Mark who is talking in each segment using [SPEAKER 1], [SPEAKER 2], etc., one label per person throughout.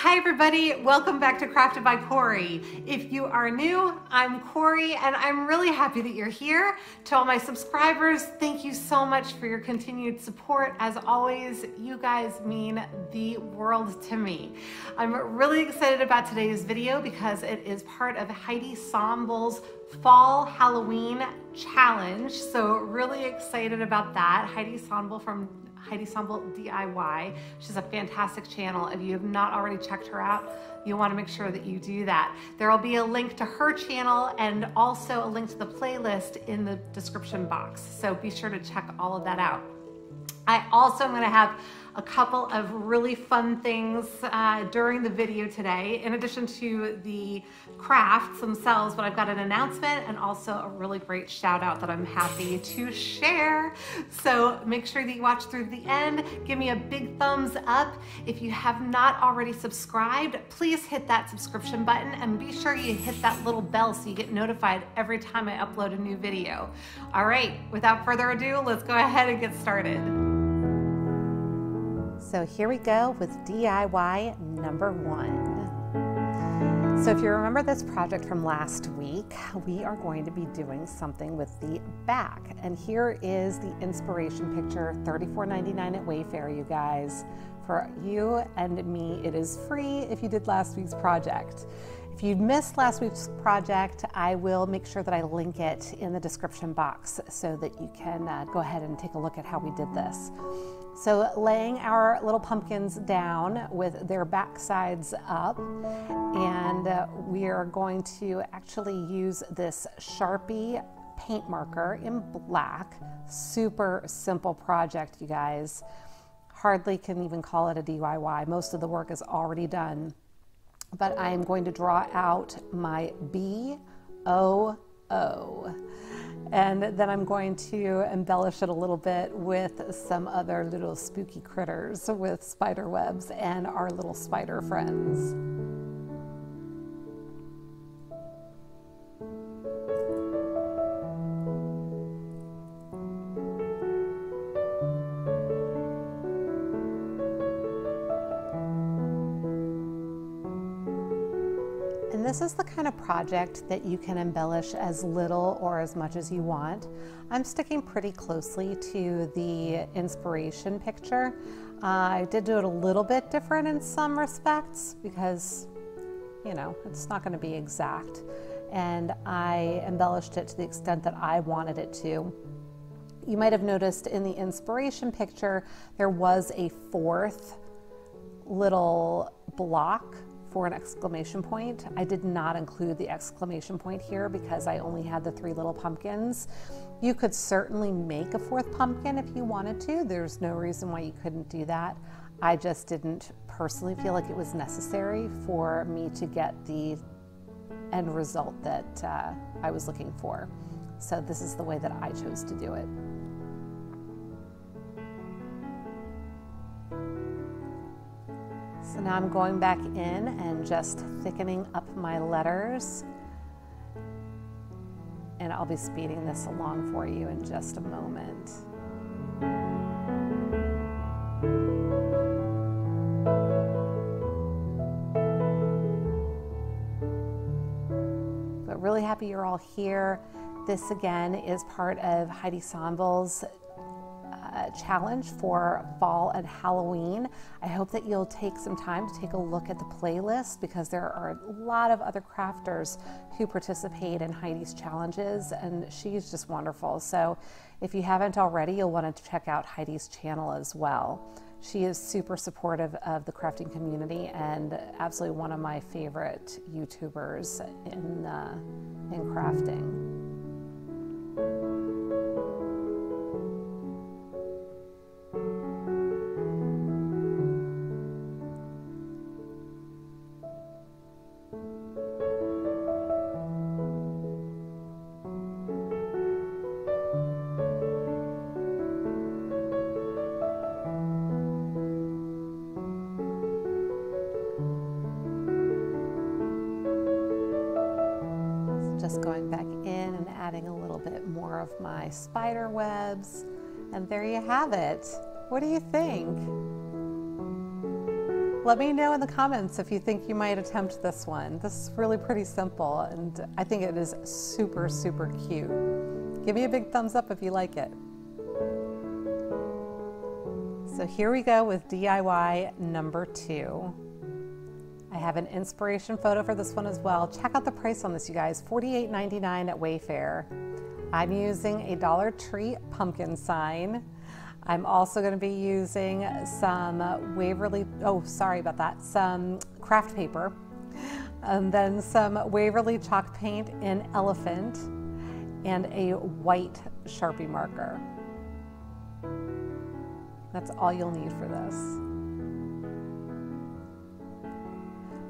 [SPEAKER 1] Hi everybody, welcome back to Crafted by Corie. If you are new, I'm Corie and I'm really happy that you're here. To all my subscribers, thank you so much for your continued support. As always, you guys mean the world to me. I'm really excited about today's video because it is part of Heidi Sonboul's fall Halloween challenge. So really excited about that. Heidi Sonboul from Heidi Sonboul DIY. She's a fantastic channel. If you have not already checked her out, you want to make sure that you do that. There will be a link to her channel and also a link to the playlist in the description box. So be sure to check all of that out. I also am going to have a couple of really fun things uh, during the video today. In addition to the crafts themselves, but I've got an announcement and also a really great shout out that I'm happy to share. So make sure that you watch through the end. Give me a big thumbs up. If you have not already subscribed, please hit that subscription button and be sure you hit that little bell so you get notified every time I upload a new video. All right, without further ado, let's go ahead and get started. So here we go with DIY number one. So if you remember this project from last week, we are going to be doing something with the back. And here is the inspiration picture, $34.99 at Wayfair, you guys. For you and me, it is free if you did last week's project. If you missed last week's project, I will make sure that I link it in the description box so that you can uh, go ahead and take a look at how we did this. So laying our little pumpkins down with their back sides up and uh, we are going to actually use this Sharpie paint marker in black. Super simple project, you guys. Hardly can even call it a DIY. Most of the work is already done. But I am going to draw out my B O O. And then I'm going to embellish it a little bit with some other little spooky critters with spider webs and our little spider friends. This is the kind of project that you can embellish as little or as much as you want. I'm sticking pretty closely to the inspiration picture. Uh, I did do it a little bit different in some respects because, you know, it's not going to be exact. And I embellished it to the extent that I wanted it to. You might have noticed in the inspiration picture, there was a fourth little block for an exclamation point. I did not include the exclamation point here because I only had the three little pumpkins. You could certainly make a fourth pumpkin if you wanted to. There's no reason why you couldn't do that. I just didn't personally feel like it was necessary for me to get the end result that uh, I was looking for. So this is the way that I chose to do it. So now I'm going back in and just thickening up my letters. And I'll be speeding this along for you in just a moment. But really happy you're all here. This again is part of Heidi Challenge for fall and Halloween. I hope that you'll take some time to take a look at the playlist because there are a lot of other crafters who participate in Heidi's challenges and she's just wonderful. So if you haven't already, you'll want to check out Heidi's channel as well. She is super supportive of the crafting community and absolutely one of my favorite YouTubers in, uh, in crafting. Spider webs. And there you have it. What do you think? let me know in the comments if you think you might attempt this one. This is really pretty simple and I think it is super, super cute. Give me a big thumbs up if you like it. So here we go with DIY number two. I have an inspiration photo for this one as well. Check out the price on this, you guys. $48.99 at Wayfair. I'm using a Dollar Tree pumpkin sign. I'm also going to be using some Waverly, oh, sorry about that, some craft paper, and then some Waverly chalk paint in elephant, and a white Sharpie marker. That's all you'll need for this.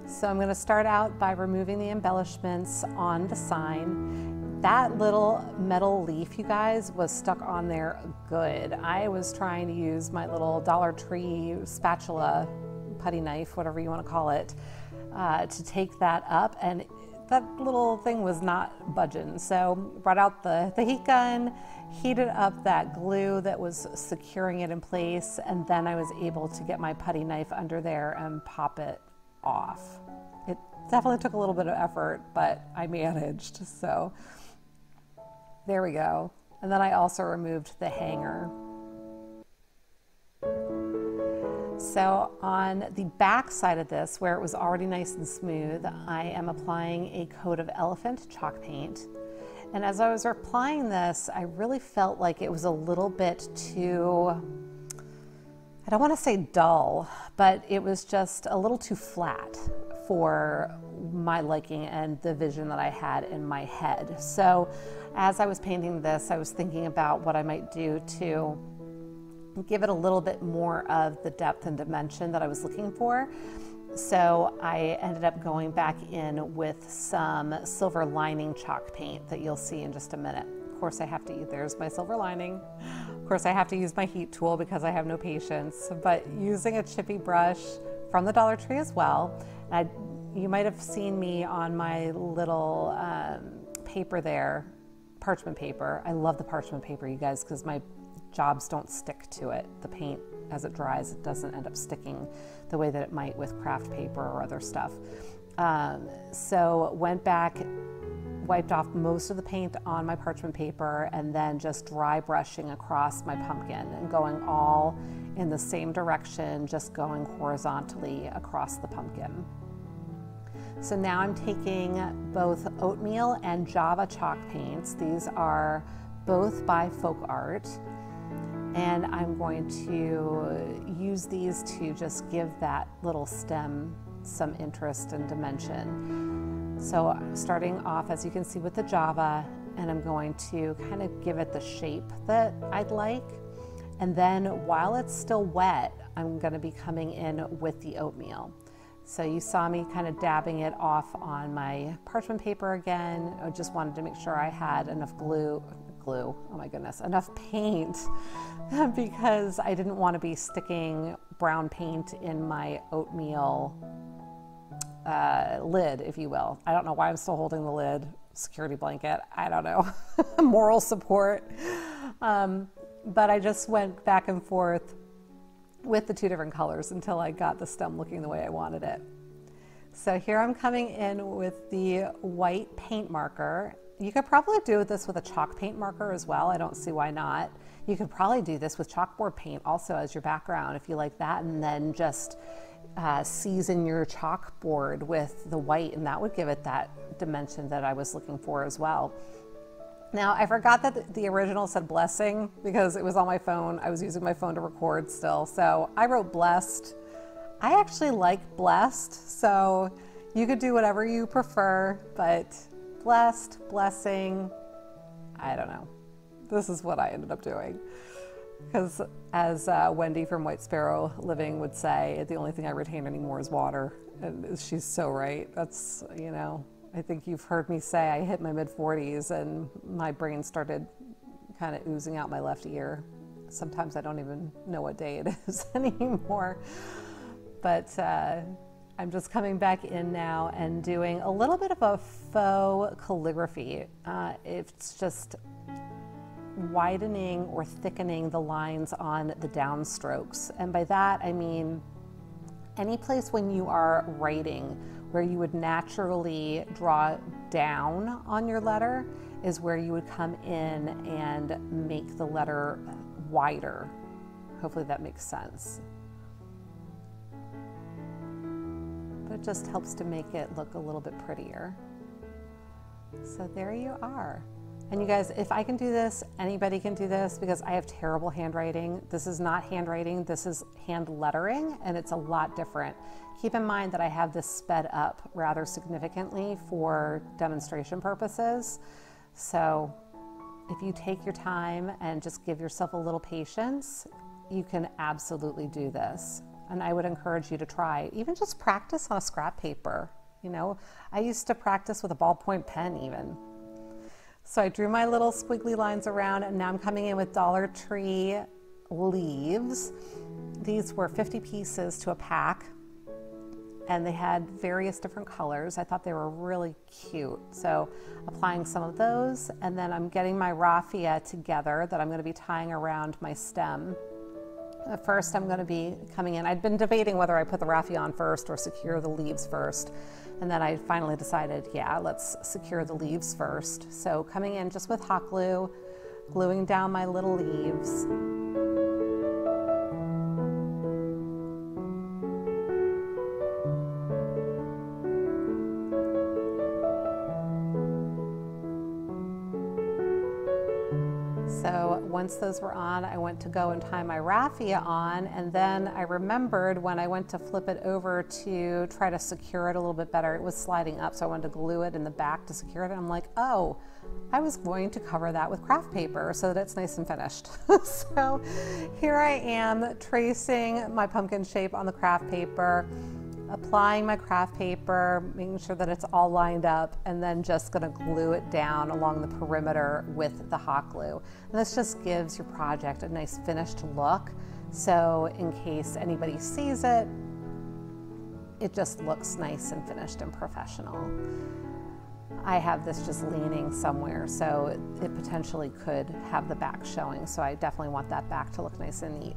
[SPEAKER 1] So I'm going to start out by removing the embellishments on the sign that little metal leaf, you guys, was stuck on there good. I was trying to use my little Dollar Tree spatula, putty knife, whatever you want to call it, uh, to take that up, and that little thing was not budging. So brought out the, the heat gun, heated up that glue that was securing it in place, and then I was able to get my putty knife under there and pop it off. It definitely took a little bit of effort, but I managed. So there we go. And then I also removed the hanger. So on the back side of this, where it was already nice and smooth, I am applying a coat of elephant chalk paint. And as I was applying this, I really felt like it was a little bit too, I don't want to say dull, but it was just a little too flat for my liking and the vision that I had in my head. So as I was painting this, I was thinking about what I might do to give it a little bit more of the depth and dimension that I was looking for. So I ended up going back in with some silver lining chalk paint that you'll see in just a minute. Of course, I have to, there's my silver lining. Of course, I have to use my heat tool because I have no patience, but using a chippy brush from the Dollar Tree as well. I, you might have seen me on my little um, paper there parchment paper. I love the parchment paper, you guys, because my jobs don't stick to it. The paint, as it dries, it doesn't end up sticking the way that it might with craft paper or other stuff. Um, so went back, wiped off most of the paint on my parchment paper, and then just dry brushing across my pumpkin and going all in the same direction, just going horizontally across the pumpkin. So now I'm taking both oatmeal and Java chalk paints. These are both by Folk Art. And I'm going to use these to just give that little stem some interest and dimension. So starting off, as you can see with the Java, and I'm going to kind of give it the shape that I'd like. And then while it's still wet, I'm going to be coming in with the oatmeal. So you saw me kind of dabbing it off on my parchment paper again. I just wanted to make sure I had enough glue, glue, oh my goodness, enough paint because I didn't want to be sticking brown paint in my oatmeal uh, lid, if you will. I don't know why I'm still holding the lid, security blanket, I don't know, moral support. Um, but I just went back and forth with the two different colors until I got the stem looking the way I wanted it. So here I'm coming in with the white paint marker. You could probably do this with a chalk paint marker as well. I don't see why not. You could probably do this with chalkboard paint also as your background if you like that and then just uh, season your chalkboard with the white and that would give it that dimension that I was looking for as well. Now, I forgot that the original said blessing because it was on my phone. I was using my phone to record still. So I wrote blessed. I actually like blessed, so you could do whatever you prefer, but blessed, blessing, I don't know. This is what I ended up doing. Because as uh, Wendy from White Sparrow Living would say, the only thing I retain anymore is water. And she's so right. That's, you know, I think you've heard me say I hit my mid 40s and my brain started kind of oozing out my left ear. Sometimes I don't even know what day it is anymore. But uh, I'm just coming back in now and doing a little bit of a faux calligraphy. Uh, it's just widening or thickening the lines on the downstrokes. And by that I mean any place when you are writing where you would naturally draw down on your letter is where you would come in and make the letter wider. Hopefully that makes sense. But it just helps to make it look a little bit prettier. So there you are. And you guys, if I can do this, anybody can do this because I have terrible handwriting. This is not handwriting, this is hand lettering, and it's a lot different. Keep in mind that I have this sped up rather significantly for demonstration purposes. So if you take your time and just give yourself a little patience, you can absolutely do this. And I would encourage you to try, even just practice on a scrap paper. You know, I used to practice with a ballpoint pen even. So I drew my little squiggly lines around and now I'm coming in with Dollar Tree leaves. These were 50 pieces to a pack and they had various different colors. I thought they were really cute. So applying some of those and then I'm getting my raffia together that I'm gonna be tying around my stem. First, I'm going to be coming in. I'd been debating whether I put the raffia on first or secure the leaves first. And then I finally decided, yeah, let's secure the leaves first. So coming in just with hot glue, gluing down my little leaves. Once those were on, I went to go and tie my raffia on. And then I remembered when I went to flip it over to try to secure it a little bit better, it was sliding up. So I wanted to glue it in the back to secure it. And I'm like, oh, I was going to cover that with craft paper so that it's nice and finished. so here I am tracing my pumpkin shape on the craft paper applying my craft paper, making sure that it's all lined up, and then just gonna glue it down along the perimeter with the hot glue. And this just gives your project a nice finished look. So in case anybody sees it, it just looks nice and finished and professional. I have this just leaning somewhere, so it, it potentially could have the back showing. So I definitely want that back to look nice and neat.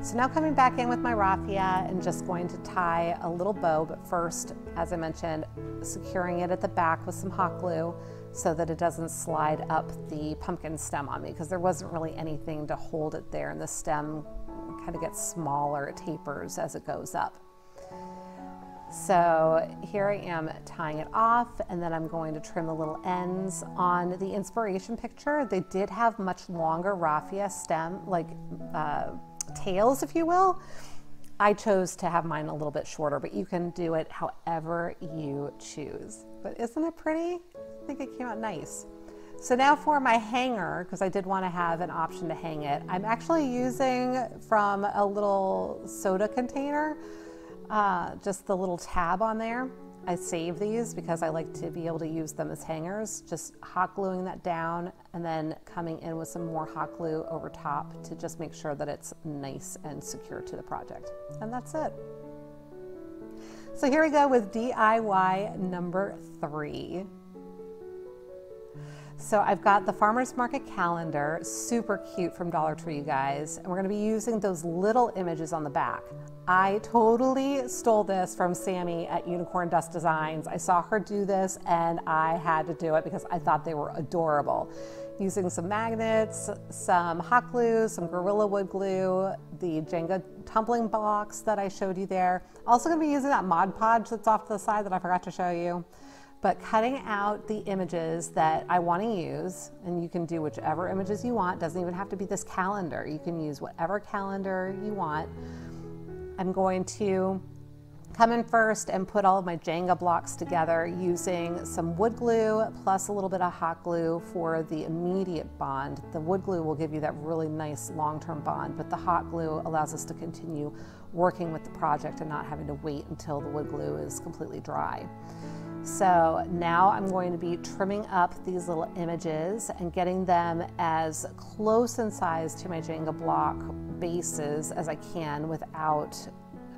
[SPEAKER 1] So now coming back in with my raffia and just going to tie a little bow, but first, as I mentioned, securing it at the back with some hot glue so that it doesn't slide up the pumpkin stem on me because there wasn't really anything to hold it there and the stem kind of gets smaller, it tapers as it goes up. So here I am tying it off and then I'm going to trim the little ends on the inspiration picture. They did have much longer raffia stem, like uh, tails, if you will. I chose to have mine a little bit shorter, but you can do it however you choose. But isn't it pretty? I think it came out nice. So now for my hanger, because I did want to have an option to hang it, I'm actually using from a little soda container, uh, just the little tab on there. I save these because I like to be able to use them as hangers, just hot gluing that down and then coming in with some more hot glue over top to just make sure that it's nice and secure to the project. And that's it. So here we go with DIY number three. So I've got the farmer's market calendar, super cute from Dollar Tree, you guys. And we're gonna be using those little images on the back. I totally stole this from Sammy at Unicorn Dust Designs. I saw her do this and I had to do it because I thought they were adorable. Using some magnets, some hot glue, some Gorilla Wood glue, the Jenga tumbling blocks that I showed you there. Also gonna be using that Mod Podge that's off to the side that I forgot to show you but cutting out the images that I want to use, and you can do whichever images you want, doesn't even have to be this calendar. You can use whatever calendar you want. I'm going to come in first and put all of my Jenga blocks together using some wood glue plus a little bit of hot glue for the immediate bond. The wood glue will give you that really nice long-term bond, but the hot glue allows us to continue working with the project and not having to wait until the wood glue is completely dry. So now I'm going to be trimming up these little images and getting them as close in size to my Jenga block bases as I can without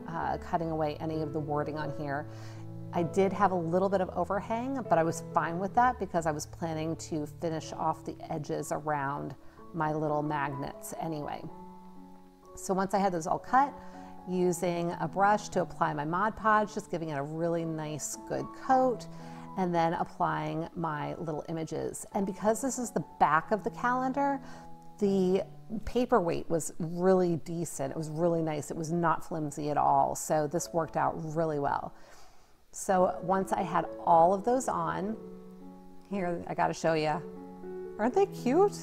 [SPEAKER 1] uh, cutting away any of the wording on here. I did have a little bit of overhang, but I was fine with that because I was planning to finish off the edges around my little magnets anyway. So once I had those all cut, using a brush to apply my Mod Podge, just giving it a really nice, good coat, and then applying my little images. And because this is the back of the calendar, the paperweight was really decent. It was really nice. It was not flimsy at all. So this worked out really well. So once I had all of those on, here, I gotta show you. Aren't they cute?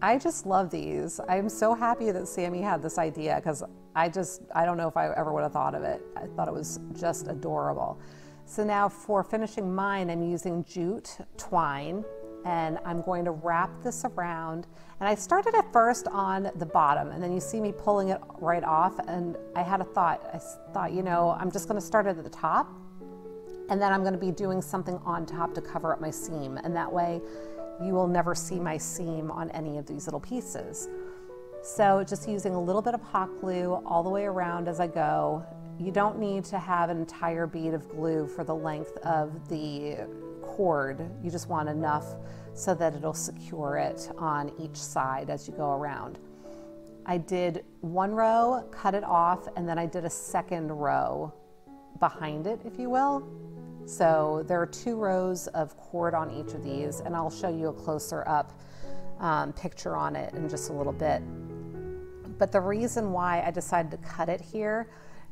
[SPEAKER 1] I just love these. I'm so happy that Sammy had this idea because I just, I don't know if I ever would have thought of it. I thought it was just adorable. So now for finishing mine, I'm using jute twine and I'm going to wrap this around. And I started at first on the bottom and then you see me pulling it right off and I had a thought. I thought, you know, I'm just gonna start it at the top and then I'm gonna be doing something on top to cover up my seam. And that way you will never see my seam on any of these little pieces. So just using a little bit of hot glue all the way around as I go. You don't need to have an entire bead of glue for the length of the cord. You just want enough so that it'll secure it on each side as you go around. I did one row, cut it off, and then I did a second row behind it, if you will. So there are two rows of cord on each of these, and I'll show you a closer up um, picture on it in just a little bit. But the reason why I decided to cut it here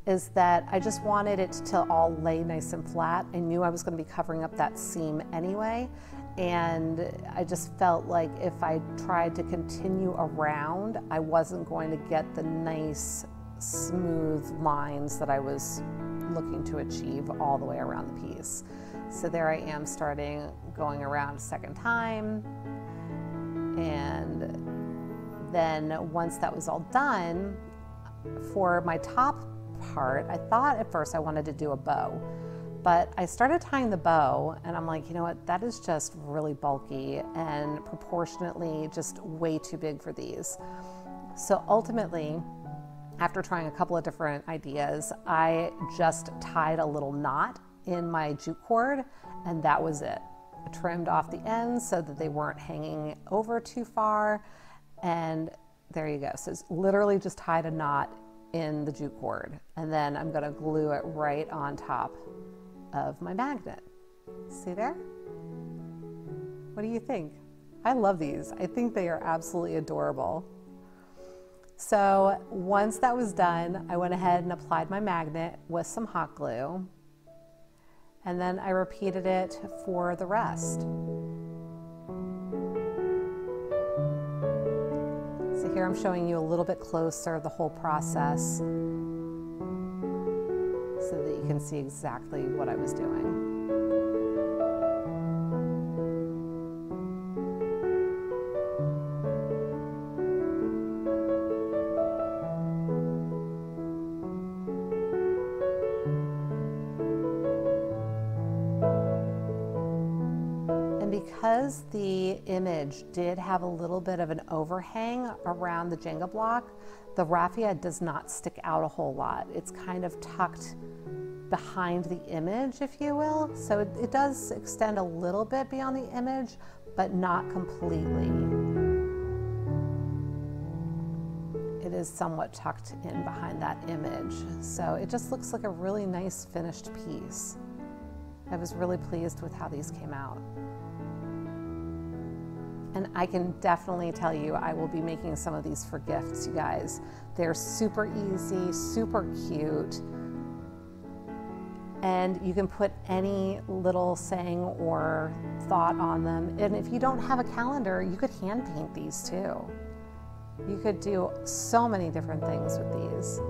[SPEAKER 1] is that I just wanted it to all lay nice and flat. I knew I was going to be covering up that seam anyway. And I just felt like if I tried to continue around, I wasn't going to get the nice, smooth lines that I was looking to achieve all the way around the piece. So there I am starting going around a second time. And then once that was all done, for my top I thought at first I wanted to do a bow. But I started tying the bow, and I'm like, you know what, that is just really bulky and proportionately just way too big for these. So ultimately, after trying a couple of different ideas, I just tied a little knot in my jute cord, and that was it. I trimmed off the ends so that they weren't hanging over too far, and there you go. So it's literally just tied a knot in the jute cord, and then I'm gonna glue it right on top of my magnet. See there? What do you think? I love these. I think they are absolutely adorable. So once that was done, I went ahead and applied my magnet with some hot glue. And then I repeated it for the rest. Here I'm showing you a little bit closer the whole process so that you can see exactly what I was doing. And because the image did have a little bit of an overhang around the Jenga block, the raffia does not stick out a whole lot. It's kind of tucked behind the image, if you will. So it, it does extend a little bit beyond the image, but not completely. It is somewhat tucked in behind that image. So it just looks like a really nice finished piece. I was really pleased with how these came out. And I can definitely tell you, I will be making some of these for gifts, you guys. They're super easy, super cute. And you can put any little saying or thought on them. And if you don't have a calendar, you could hand paint these too. You could do so many different things with these.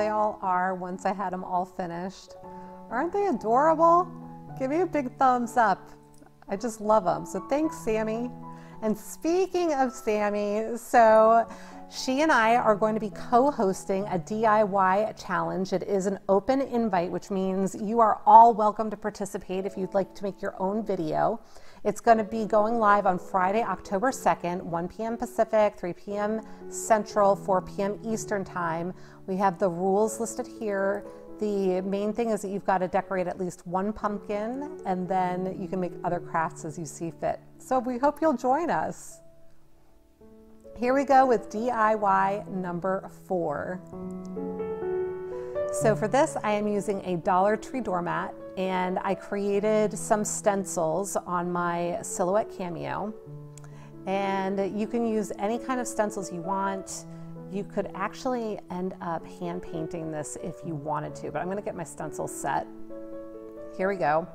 [SPEAKER 1] They all are once I had them all finished. Aren't they adorable? Give me a big thumbs up. I just love them. So thanks, Sammy. And speaking of Sammy, so She and I are going to be co hosting a DIY challenge. It is an open invite, which means you are all welcome to participate if you'd like to make your own video. It's going to be going live on Friday, October 2nd, 1 p.m. Pacific, 3 p.m. Central, 4 p.m. Eastern Time. We have the rules listed here. The main thing is that you've got to decorate at least one pumpkin and then you can make other crafts as you see fit. So we hope you'll join us. Here we go with DIY number four. So for this, I am using a Dollar Tree doormat and I created some stencils on my Silhouette Cameo. And you can use any kind of stencils you want. You could actually end up hand painting this if you wanted to, but I'm gonna get my stencils set. Here we go.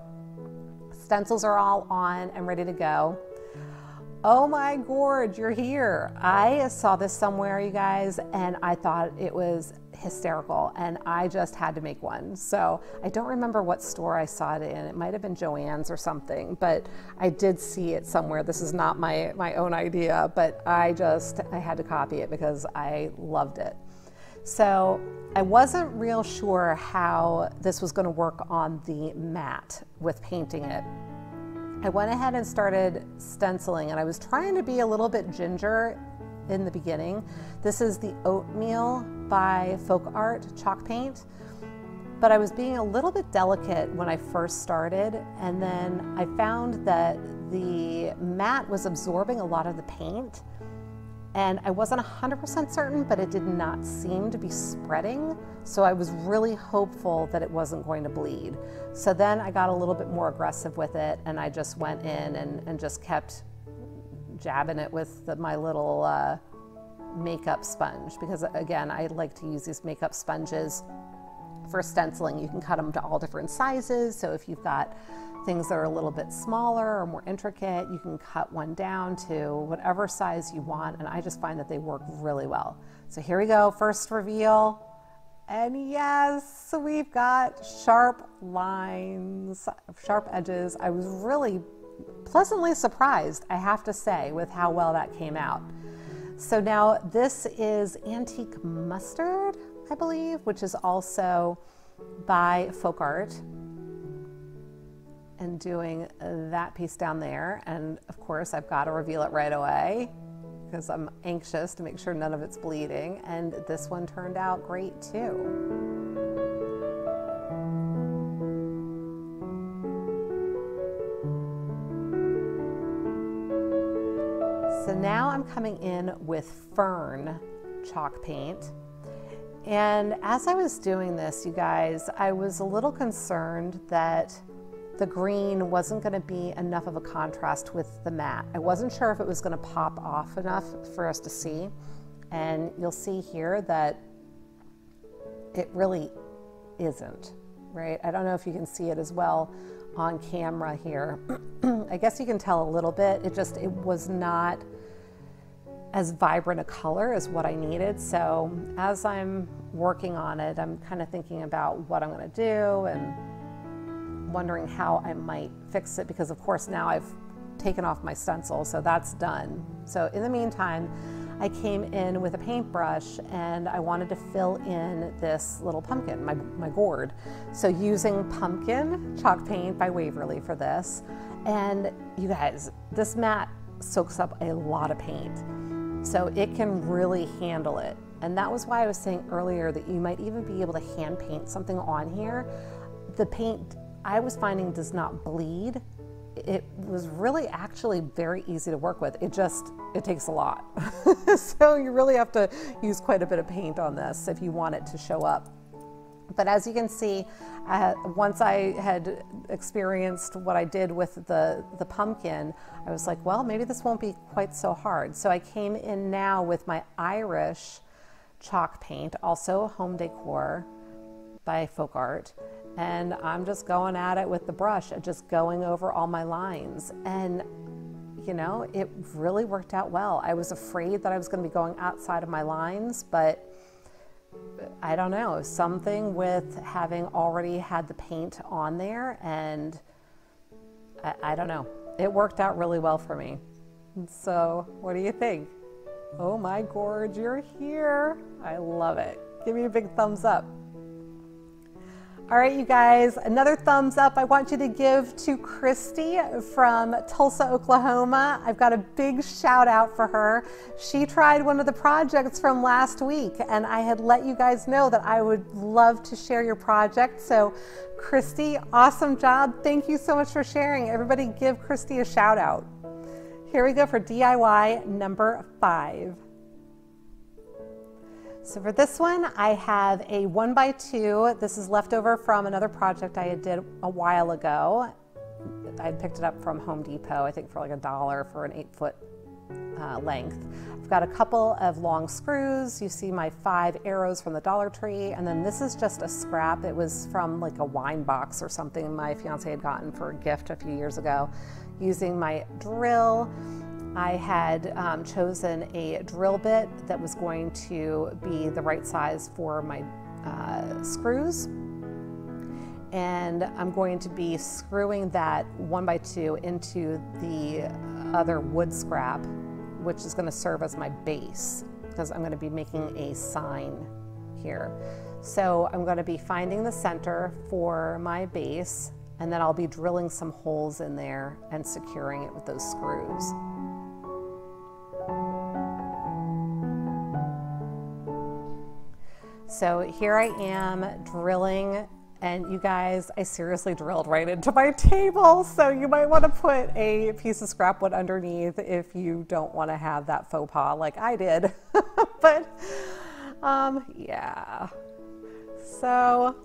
[SPEAKER 1] Stencils are all on and ready to go. Oh my gorge, you're here. I saw this somewhere, you guys, and I thought it was hysterical and I just had to make one. So I don't remember what store I saw it in. It might have been Joann's or something, but I did see it somewhere. This is not my, my own idea, but I just, I had to copy it because I loved it. So I wasn't real sure how this was gonna work on the mat with painting it. I went ahead and started stenciling and I was trying to be a little bit ginger in the beginning. This is the Oatmeal by Folk Art chalk paint. But I was being a little bit delicate when I first started and then I found that the mat was absorbing a lot of the paint and I wasn't 100% certain, but it did not seem to be spreading. So I was really hopeful that it wasn't going to bleed. So then I got a little bit more aggressive with it and I just went in and, and just kept jabbing it with the, my little uh, makeup sponge because again, I like to use these makeup sponges for stenciling. You can cut them to all different sizes. So if you've got things that are a little bit smaller or more intricate, you can cut one down to whatever size you want. And I just find that they work really well. So here we go, first reveal. And yes, we've got sharp lines, sharp edges. I was really pleasantly surprised, I have to say, with how well that came out. So now this is Antique Mustard, I believe, which is also by Folk Art and doing that piece down there. And of course, I've got to reveal it right away because I'm anxious to make sure none of it's bleeding. And this one turned out great too. So now I'm coming in with Fern chalk paint. And as I was doing this, you guys, I was a little concerned that the green wasn't going to be enough of a contrast with the matte. I wasn't sure if it was going to pop off enough for us to see. And you'll see here that it really isn't, right? I don't know if you can see it as well on camera here. I guess you can tell a little bit. It just, it was not as vibrant a color as what I needed. So as I'm working on it, I'm kind of thinking about what I'm going to do and wondering how I might fix it because of course now I've taken off my stencil, so that's done. So in the meantime, I came in with a paintbrush and I wanted to fill in this little pumpkin, my, my gourd. So using pumpkin chalk paint by Waverly for this. And you guys, this mat soaks up a lot of paint. So it can really handle it. And that was why I was saying earlier that you might even be able to hand paint something on here. The paint I was finding does not bleed. It was really actually very easy to work with. It just, it takes a lot. so you really have to use quite a bit of paint on this if you want it to show up. But as you can see, uh, once I had experienced what I did with the, the pumpkin, I was like, well, maybe this won't be quite so hard. So I came in now with my Irish chalk paint, also home decor by Folk Art and I'm just going at it with the brush and just going over all my lines. And, you know, it really worked out well. I was afraid that I was going to be going outside of my lines, but I don't know, something with having already had the paint on there, and I, I don't know. It worked out really well for me. So, what do you think? Oh my gorge, you're here. I love it. Give me a big thumbs up. All right, you guys, another thumbs up I want you to give to Christy from Tulsa, Oklahoma. I've got a big shout out for her. She tried one of the projects from last week, and I had let you guys know that I would love to share your project. So, Christy, awesome job. Thank you so much for sharing. Everybody, give Christy a shout out. Here we go for DIY number five. So for this one, I have a one by two. This is leftover from another project I did a while ago. I picked it up from Home Depot, I think for like a dollar for an eight foot uh, length. I've got a couple of long screws. You see my five arrows from the Dollar Tree. And then this is just a scrap. It was from like a wine box or something my fiance had gotten for a gift a few years ago. Using my drill, I had um, chosen a drill bit that was going to be the right size for my uh, screws. And I'm going to be screwing that one by two into the other wood scrap, which is going to serve as my base because I'm going to be making a sign here. So I'm going to be finding the center for my base and then I'll be drilling some holes in there and securing it with those screws. So here I am drilling and you guys, I seriously drilled right into my table. So you might want to put a piece of scrap wood underneath if you don't want to have that faux pas like I did. but um, yeah. So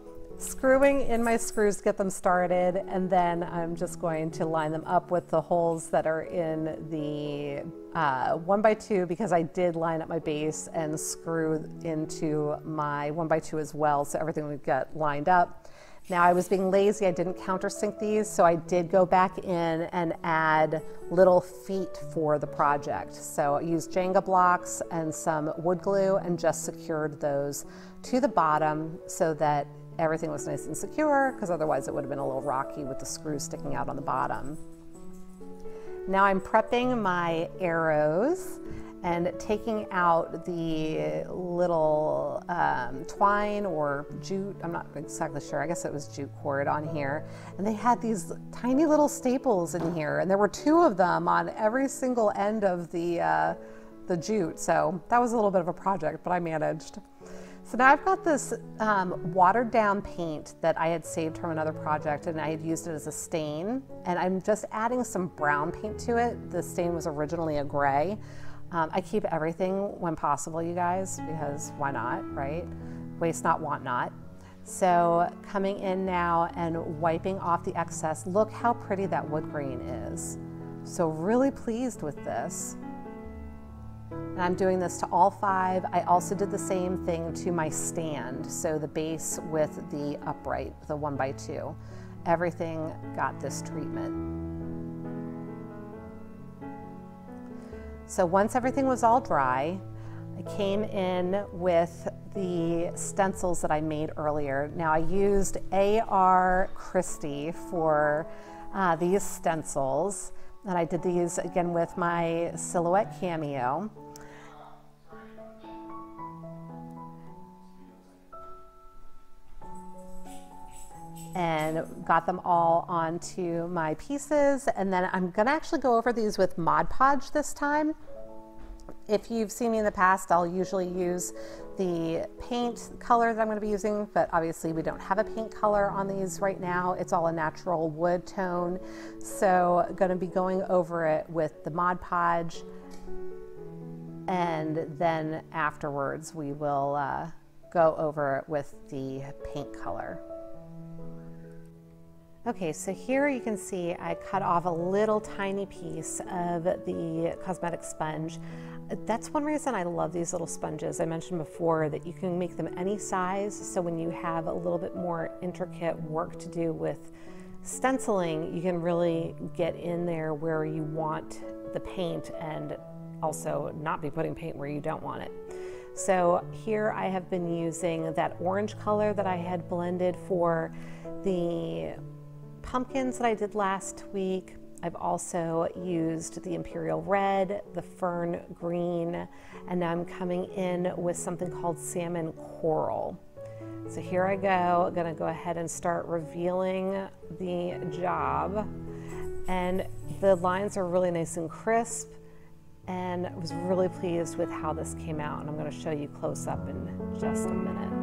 [SPEAKER 1] screwing in my screws to get them started and then I'm just going to line them up with the holes that are in the uh, one by two because I did line up my base and screw into my one by two as well so everything would get lined up. Now I was being lazy, I didn't countersink these, so I did go back in and add little feet for the project. So I used Jenga blocks and some wood glue and just secured those to the bottom so that everything was nice and secure because otherwise it would have been a little rocky with the screws sticking out on the bottom. Now I'm prepping my arrows and taking out the little um, twine or jute, I'm not exactly sure, I guess it was jute cord on here. And they had these tiny little staples in here and there were two of them on every single end of the, uh, the jute. So that was a little bit of a project, but I managed. So now I've got this um, watered down paint that I had saved from another project and I had used it as a stain and I'm just adding some brown paint to it. The stain was originally a gray. Um, I keep everything when possible, you guys, because why not, right? Waste not, want not. So coming in now and wiping off the excess, look how pretty that wood grain is. So really pleased with this. And I'm doing this to all five. I also did the same thing to my stand. So the base with the upright, the one by two. Everything got this treatment. So once everything was all dry, I came in with the stencils that I made earlier. Now I used A.R. Christie for uh, these stencils. And I did these again with my Silhouette Cameo. and got them all onto my pieces. And then I'm gonna actually go over these with Mod Podge this time. If you've seen me in the past, I'll usually use the paint color that I'm going to be using, but obviously we don't have a paint color on these right now. It's all a natural wood tone. So going to be going over it with the Mod Podge and then afterwards we will uh, go over it with the paint color. Okay, so here you can see I cut off a little tiny piece of the cosmetic sponge. That's one reason I love these little sponges. I mentioned before that you can make them any size, so when you have a little bit more intricate work to do with stenciling, you can really get in there where you want the paint and also not be putting paint where you don't want it. So here I have been using that orange color that I had blended for the pumpkins that I did last week I've also used the Imperial Red, the Fern Green, and now I'm coming in with something called Salmon Coral. So here I go, I'm gonna go ahead and start revealing the job. And the lines are really nice and crisp and I was really pleased with how this came out and I'm going to show you close up in just a minute.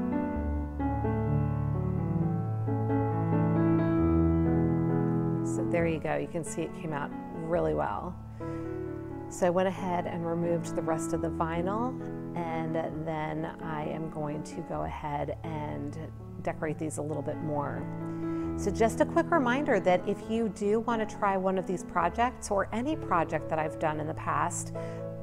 [SPEAKER 1] There you go, you can see it came out really well. So I went ahead and removed the rest of the vinyl and then I am going to go ahead and decorate these a little bit more. So just a quick reminder that if you do want to try one of these projects or any project that I've done in the past,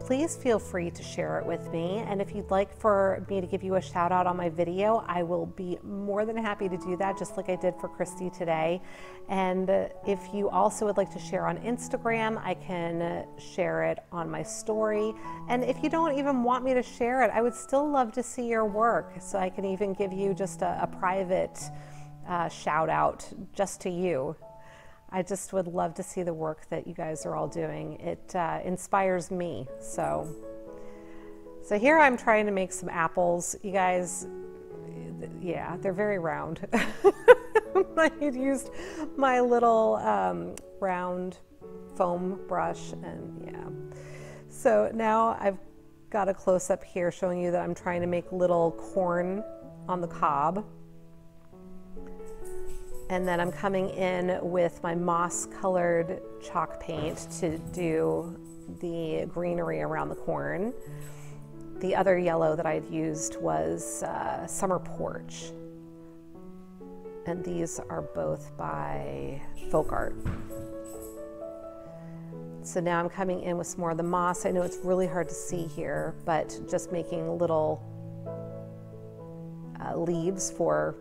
[SPEAKER 1] please feel free to share it with me. And if you'd like for me to give you a shout out on my video, I will be more than happy to do that, just like I did for Christy today. And if you also would like to share on Instagram, I can share it on my story. And if you don't even want me to share it, I would still love to see your work. So I can even give you just a, a private uh, shout out just to you. I just would love to see the work that you guys are all doing. It uh, inspires me. So, so here I'm trying to make some apples. You guys, yeah, they're very round. I used my little um, round foam brush, and yeah. So now I've got a close up here showing you that I'm trying to make little corn on the cob. And then I'm coming in with my moss colored chalk paint to do the greenery around the corn. The other yellow that I'd used was uh, Summer Porch. And these are both by Folk Art. So now I'm coming in with some more of the moss. I know it's really hard to see here, but just making little uh, leaves for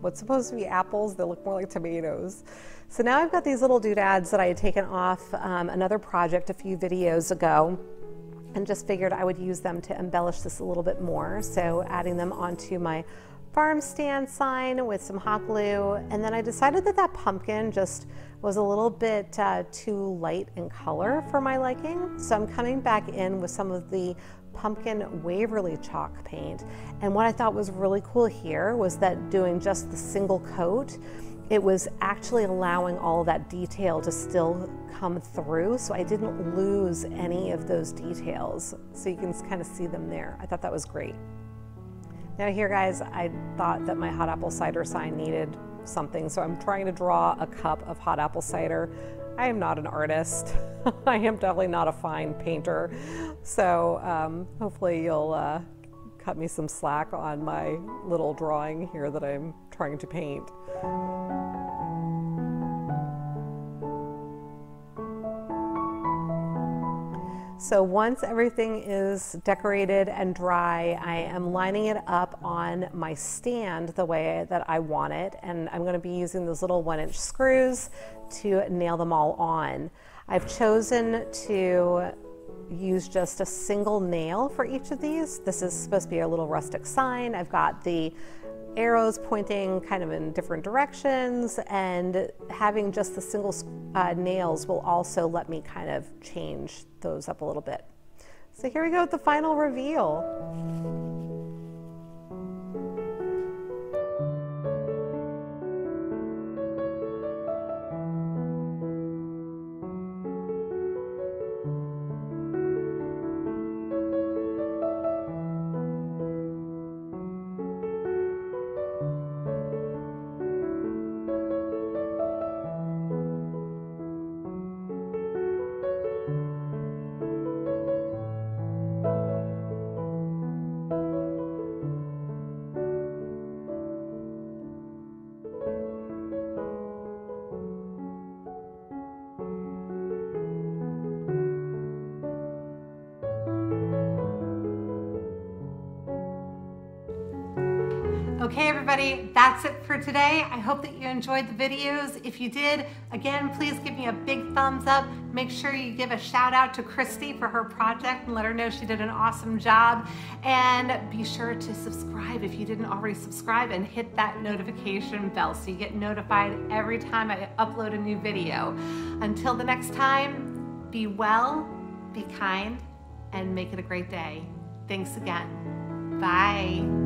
[SPEAKER 1] what's supposed to be apples that look more like tomatoes. So now I've got these little doodads that I had taken off um, another project a few videos ago and just figured I would use them to embellish this a little bit more. So adding them onto my farm stand sign with some hot glue. And then I decided that that pumpkin just was a little bit uh, too light in color for my liking. So I'm coming back in with some of the pumpkin Waverly chalk paint. And what I thought was really cool here was that doing just the single coat, it was actually allowing all that detail to still come through. So I didn't lose any of those details. So you can kind of see them there. I thought that was great. Now here guys, I thought that my hot apple cider sign needed something. So I'm trying to draw a cup of hot apple cider. I am not an artist. I am definitely not a fine painter. So um, hopefully you'll uh, cut me some slack on my little drawing here that I'm trying to paint. So once everything is decorated and dry, I am lining it up on my stand the way that I want it. And I'm gonna be using those little one inch screws to nail them all on. I've chosen to use just a single nail for each of these. This is supposed to be a little rustic sign. I've got the arrows pointing kind of in different directions and having just the single uh, nails will also let me kind of change those up a little bit. So here we go with the final reveal. Okay, everybody, that's it for today. I hope that you enjoyed the videos. If you did, again, please give me a big thumbs up. Make sure you give a shout out to Christy for her project and let her know she did an awesome job. And be sure to subscribe if you didn't already subscribe and hit that notification bell so you get notified every time I upload a new video. Until the next time, be well, be kind, and make it a great day. Thanks again. Bye.